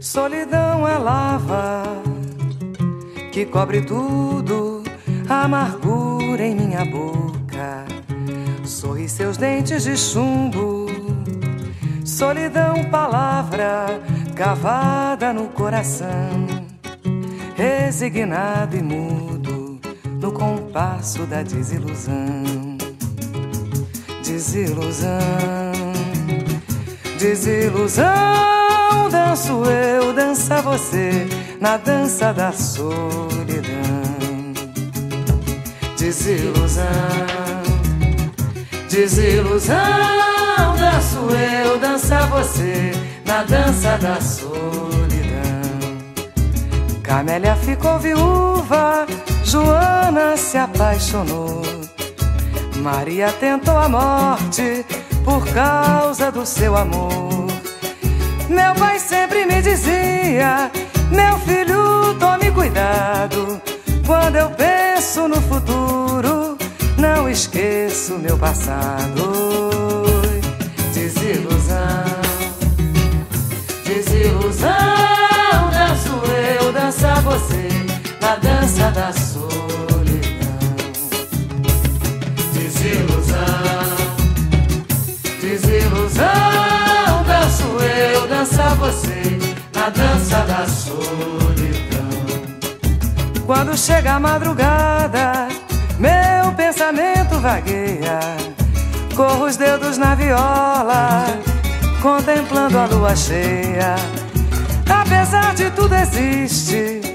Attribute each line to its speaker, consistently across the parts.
Speaker 1: Solidão é lava que cobre tudo, amargura em minha boca. Sorri seus dentes de chumbo. Solidão, palavra cavada no coração, resignado e mudo no compasso da desilusão. Desilusão, desilusão, danço eu, dança você na dança da solidão. Desilusão, desilusão, danço eu, dança você na dança da solidão. Camélia ficou viúva, Joana se apaixonou. Maria tentou a morte por causa do seu amor. Meu pai sempre me dizia: Meu filho, tome cuidado. Quando eu penso no futuro, não esqueço meu passado. Desilusão, desilusão. Danço eu, dança você, na dança da solidão. Desilusão, desilusão. Dança você, na dança da solidão. Quando chega a madrugada, meu pensamento vagueia. Corro os dedos na viola, contemplando a lua cheia. Apesar de tudo, existe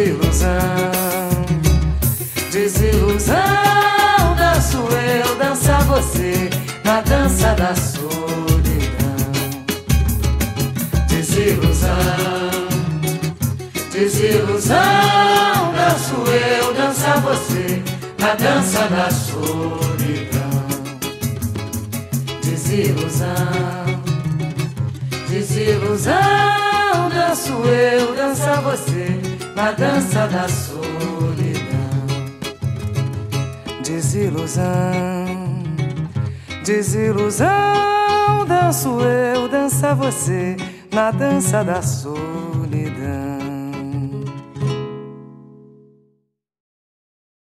Speaker 1: desilusão, desilusão. Danço eu, dança você na dança da solidão. Desilusão, desilusão. Danço eu, dança você na dança da solidão. Desilusão, desilusão. Danço eu, dança você na dança da solidão. Desilusão, desilusão. Danço eu, dança você na dança da solidão.